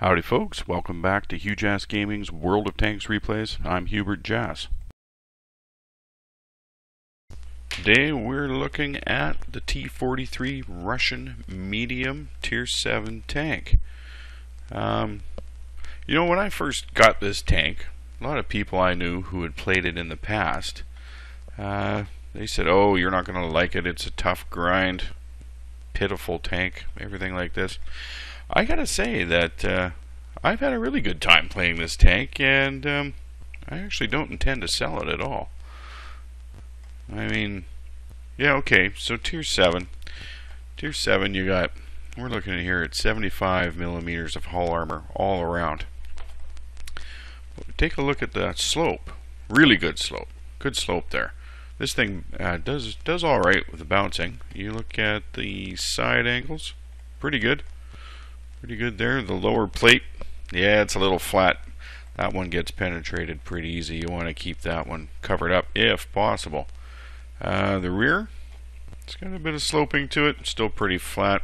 Howdy folks, welcome back to Hugh Jass Gaming's World of Tanks replays. I'm Hughbert Jass. Today we're looking at the T-43 Russian medium tier 7 tank. Um, you know when I first got this tank, a lot of people I knew who had played it in the past, uh, they said, oh you're not going to like it, it's a tough grind, pitiful tank, everything like this. I gotta say that uh, I've had a really good time playing this tank, and um, I actually don't intend to sell it at all. I mean, yeah, okay, so tier 7. Tier 7, you got, we're looking at here at 75 millimeters of hull armor all around. Take a look at the slope. Really good slope. Good slope there. This thing uh, does does all right with the bouncing. You look at the side angles, pretty good. Pretty good there. The lower plate, yeah, it's a little flat. That one gets penetrated pretty easy. You want to keep that one covered up if possible. Uh, the rear, it's got a bit of sloping to it. Still pretty flat.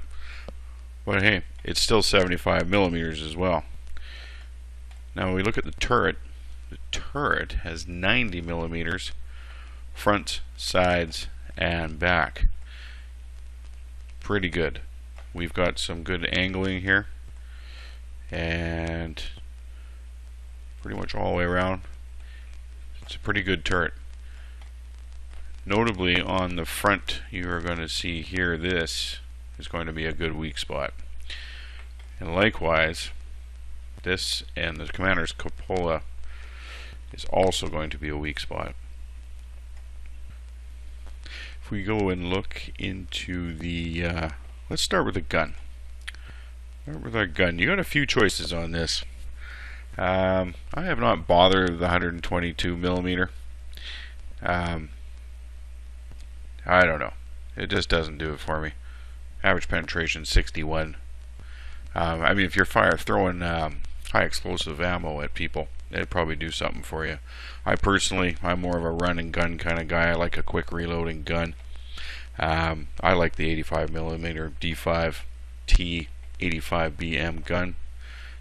But hey, it's still 75 millimeters as well. Now we look at the turret. The turret has 90 millimeters front, sides, and back. Pretty good. We've got some good angling here. And pretty much all the way around. It's a pretty good turret. Notably on the front you are going to see here this is going to be a good weak spot. And likewise this and the commander's cupola is also going to be a weak spot. If we go and look into the uh, Let's start with a gun. Start with our gun. You got a few choices on this. Um, I have not bothered the 122 millimeter. Um, I don't know. It just doesn't do it for me. Average penetration 61. Um, I mean, if you're fire throwing um, high explosive ammo at people, it'd probably do something for you. I personally, I'm more of a run and gun kind of guy. I like a quick reloading gun. Um, I like the 85 millimeter D5 T 85 BM gun,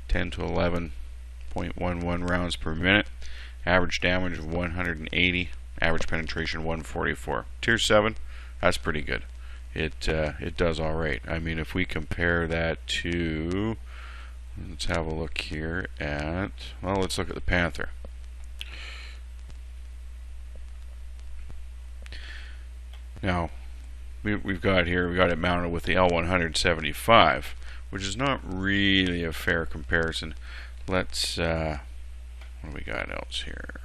10 to 11.11 rounds per minute, average damage of 180, average penetration 144. Tier 7, that's pretty good. It uh, it does all right. I mean, if we compare that to, let's have a look here at, well, let's look at the Panther. Now, we, have got here, we got it mounted with the L175, which is not really a fair comparison. Let's, uh, what do we got else here?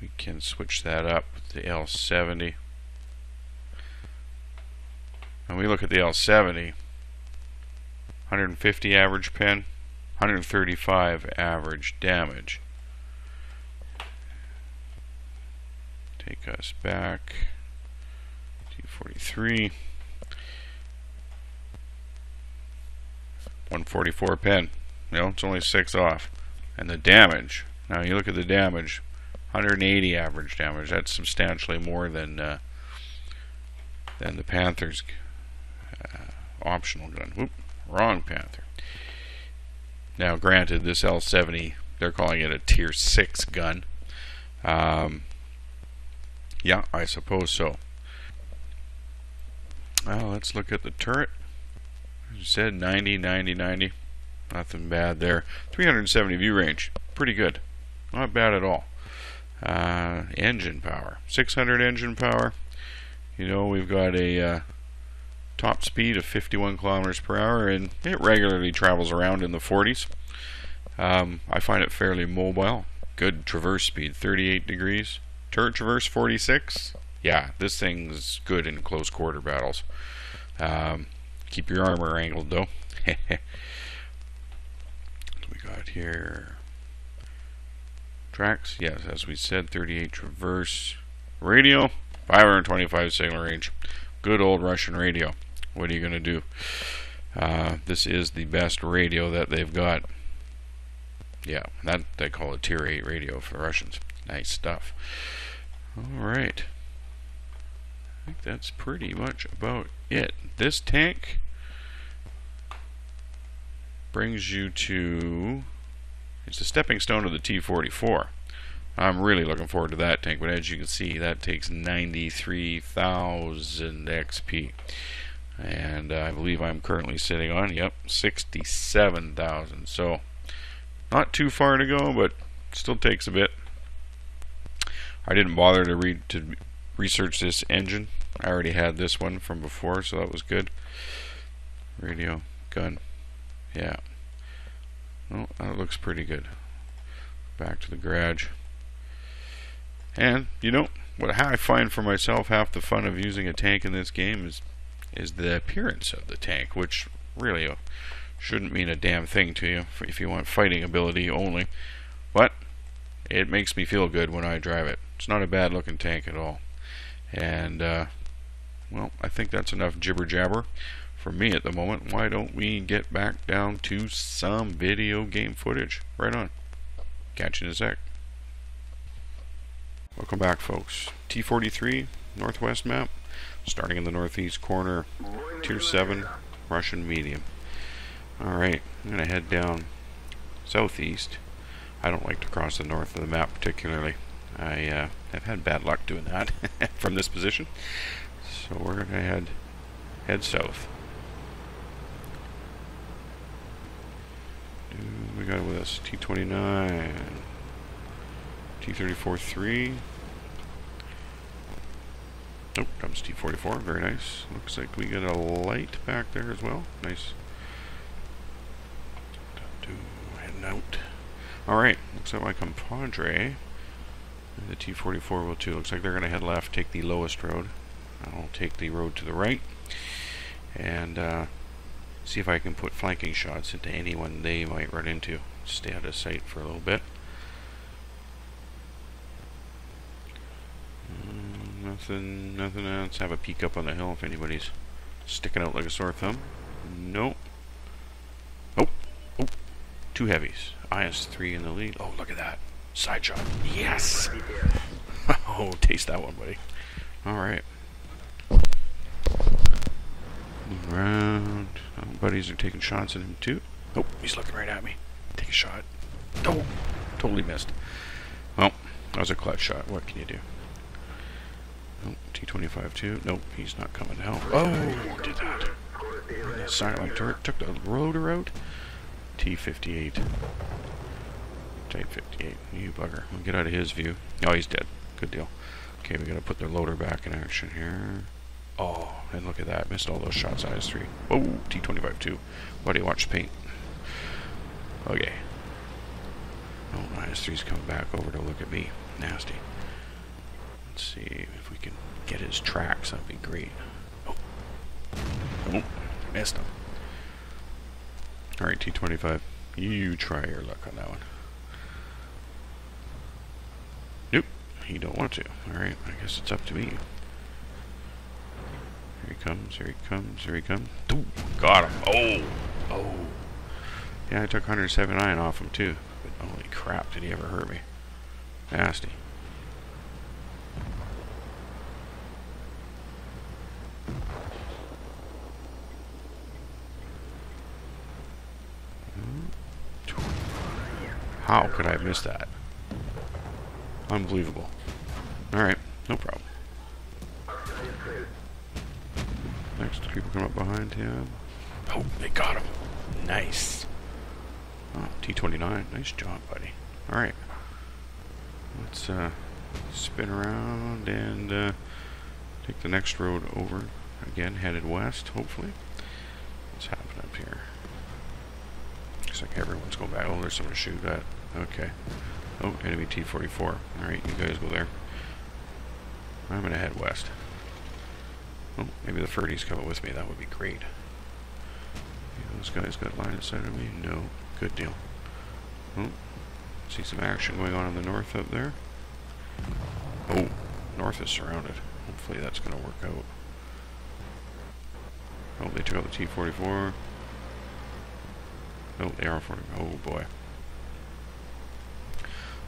We can switch that up with the L70. And we look at the L70, 150 average pin, 135 average damage. Take us back. 43. 144 pin. You know, it's only six off. And the damage. Now you look at the damage. 180 average damage. That's substantially more than uh, than the Panther's uh, optional gun. Whoop, wrong Panther. Now, granted, this L70, they're calling it a Tier 6 gun. Um, yeah, I suppose so. Well, let's look at the turret. As you said, 90, 90, 90. Nothing bad there. 370 view range. Pretty good. Not bad at all. Uh, engine power. 600 engine power. You know, we've got a uh, top speed of 51 kilometers per hour, and it regularly travels around in the 40s. Um, I find it fairly mobile. Good traverse speed, 38 degrees. Turret traverse, 46 yeah, this thing's good in close quarter battles. Um, keep your armor angled though. what we got here? Tracks, yes, as we said, 38 traverse radio, 525 signal range. Good old Russian radio. What are you going to do? Uh, this is the best radio that they've got. Yeah, that they call it Tier 8 radio for Russians. Nice stuff. All right. I think that's pretty much about it. This tank, brings you to. It's a stepping stone to the T44. I'm really looking forward to that tank, but as you can see, that takes 93,000 XP. And uh, I believe I'm currently sitting on, yep, 67,000. So, not too far to go, but still takes a bit. I didn't bother to read to research this engine. I already had this one from before, so that was good. Radio, gun, yeah. Well, that looks pretty good. Back to the garage. And, you know, what I find for myself half the fun of using a tank in this game is is the appearance of the tank, which really uh, shouldn't mean a damn thing to you if you want fighting ability only. But it makes me feel good when I drive it. It's not a bad looking tank at all. And, uh, well, I think that's enough jibber jabber for me at the moment. Why don't we get back down to some video game footage? Right on. Catch you in a sec. Welcome back, folks. T43, Northwest map, starting in the northeast corner, Tier 7, Russian medium. Alright, I'm going to head down southeast. I don't like to cross the north of the map particularly. I uh, have had bad luck doing that from this position. So we're going to head, head south. we got with us T29. T34-3. Nope, comes T44. Very nice. Looks like we get a light back there as well. Nice. Heading out. Alright, looks like my compadre. The T44 will too. Looks like they're going to head left, take the lowest road. I'll take the road to the right. And uh, see if I can put flanking shots into anyone they might run into. Stay out of sight for a little bit. Nothing, nothing else. Have a peek up on the hill if anybody's sticking out like a sore thumb. Nope. Oh, oh, two heavies. IS-3 in the lead. Oh, look at that. Side shot. Yes! oh, taste that one, buddy. Alright. Around. Oh, buddies are taking shots at him, too. Oh, he's looking right at me. Take a shot. Oh, totally missed. Well, that was a clutch shot. What can you do? Nope, T25-2. Nope, he's not coming to help. Oh, did that. Silent turret took the rotor out. T58. Type 58. You bugger. We'll get out of his view. Oh, he's dead. Good deal. Okay, we gotta put their loader back in action here. Oh, and look at that. Missed all those shots. IS-3. Whoa, T25-2. Buddy, watch paint. Okay. Oh, my IS-3's coming back over to look at me. Nasty. Let's see if we can get his tracks. That'd be great. Oh, oh missed him. Alright, T25. You try your luck on that one. He don't want to. Alright, I guess it's up to me. Here he comes, here he comes, here he comes. Got him. Oh! Oh! Yeah, I took 179 off him too. But holy crap, did he ever hurt me. Nasty. Hmm, How could I have missed that? Unbelievable. Alright, no problem. Next, people come up behind him. Oh, they got him. Nice. Oh, T29. Nice job, buddy. Alright. Let's uh, spin around and uh, take the next road over. Again, headed west, hopefully. What's happening up here? Looks like everyone's going back. Oh, there's someone to shoot at. Okay. Oh, enemy T-44. Alright, you guys go there. I'm going to head west. Oh, maybe the Furdy's coming with me. That would be great. those guys got line of sight of me? No. Good deal. Oh, see some action going on in the north up there. Oh, north is surrounded. Hopefully that's going to work out. Oh, they took out the T-44. Oh, the R-40. Oh, boy.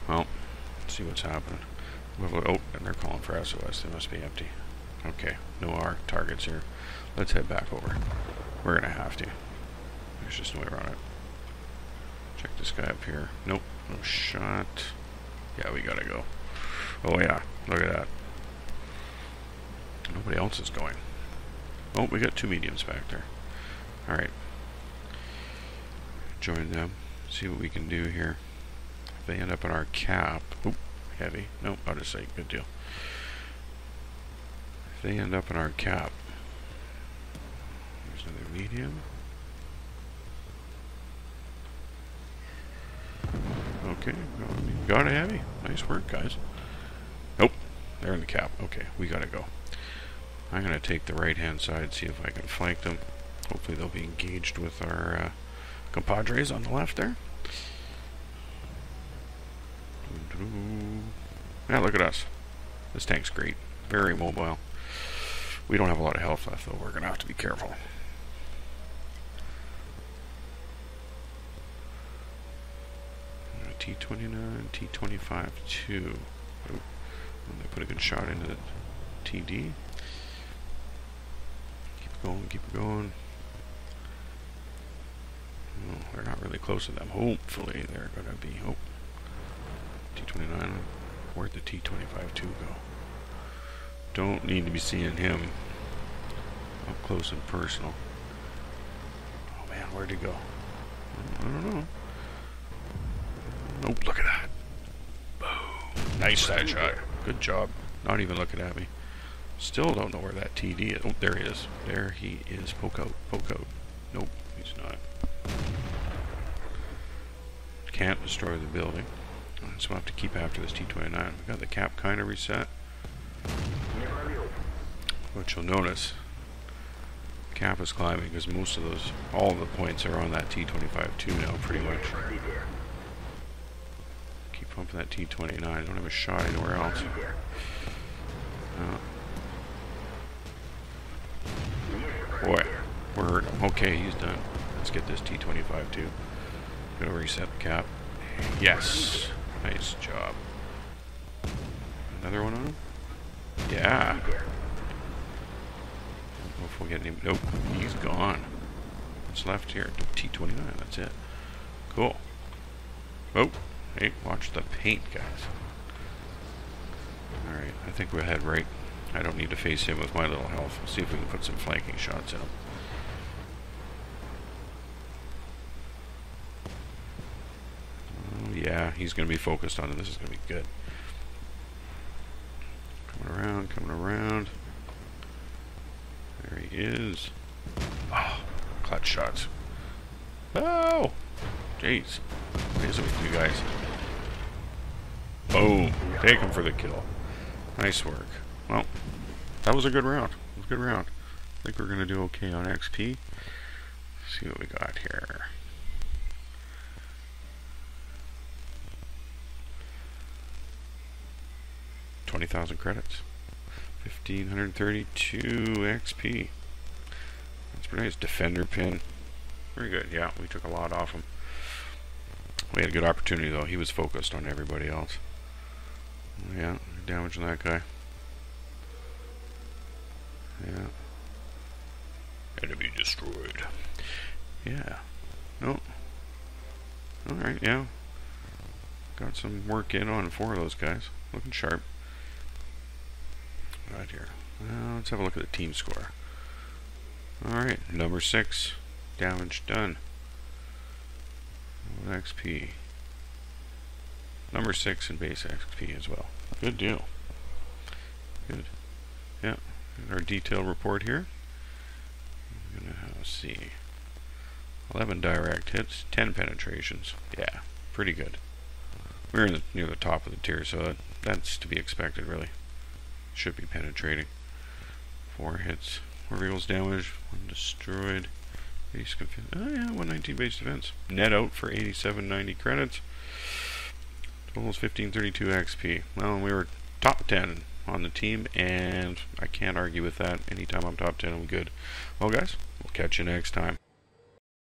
Well, see what's happening. Oh, and they're calling for SOS. They must be empty. Okay, no R targets here. Let's head back over. We're gonna have to. There's just no way around it. Check this guy up here. Nope, no shot. Yeah, we gotta go. Oh yeah, look at that. Nobody else is going. Oh, we got two mediums back there. Alright. Join them. See what we can do here. If they end up in our cap. Oop, heavy. Nope, out of sight. Good deal. If they end up in our cap. There's another medium. Okay, got a heavy. Nice work, guys. Nope, they're in the cap. Okay, we gotta go. I'm gonna take the right hand side, see if I can flank them. Hopefully they'll be engaged with our uh, compadres on the left there. Yeah, look at us. This tank's great. Very mobile. We don't have a lot of health left, though. We're going to have to be careful. T29, T25, 2. Oh, they put a good shot into the TD. Keep it going, keep it going. Oh, they're not really close to them. Hopefully they're going to be. Oh, T29. Where'd the T25-2 go? Don't need to be seeing him up close and personal. Oh man, where'd he go? I don't know. Oh, look at that. Boom. Nice side shot. Good job. Not even looking at me. Still don't know where that TD is. Oh, there he is. There he is. Poke out. Poke out. Nope, he's not. Can't destroy the building. So we'll have to keep after this T-29. We got the cap kind of reset. But you'll notice, cap is climbing because most of those, all of the points are on that T-25-2 now pretty much. Keep pumping that T-29. I don't have a shot anywhere else. Uh, boy, we're hurting. Okay, he's done. Let's get this T-25-2. Gonna reset the cap. Yes. Nice job. Another one on him? Yeah. I don't know if we'll get any. Nope, he's gone. What's left here? T29, that's it. Cool. Oh, hey, watch the paint, guys. Alright, I think we'll head right. I don't need to face him with my little health. See if we can put some flanking shots in him. Yeah, he's going to be focused on it. This is going to be good. Coming around, coming around. There he is. Oh, clutch shots. Oh! Jeez. What is it with you guys? Boom. Take him for the kill. Nice work. Well, that was a good round. It was a good round. I think we're going to do okay on XP. Let's see what we got here. 20,000 credits. 1532 XP. That's pretty nice. Defender pin. Very good. Yeah, we took a lot off him. We had a good opportunity though. He was focused on everybody else. Yeah, damaging that guy. Yeah. Enemy destroyed. Yeah. Nope. Alright, yeah. Got some work in on four of those guys. Looking sharp right here. Let's have a look at the team score. Alright, number six. Damage done. XP. Number six in base XP as well. Good deal. Good. Yeah. Our detail report here. I'm gonna have, see. 11 direct hits, 10 penetrations. Yeah, pretty good. We're the, near the top of the tier, so that, that's to be expected, really. Should be penetrating. Four hits. Four vehicles damage. One destroyed. Base confused. Oh yeah, 119 base defense. Net out for 8790 credits. Is 1532 XP. Well, we were top 10 on the team, and I can't argue with that. Anytime I'm top 10, I'm good. Well, guys, we'll catch you next time.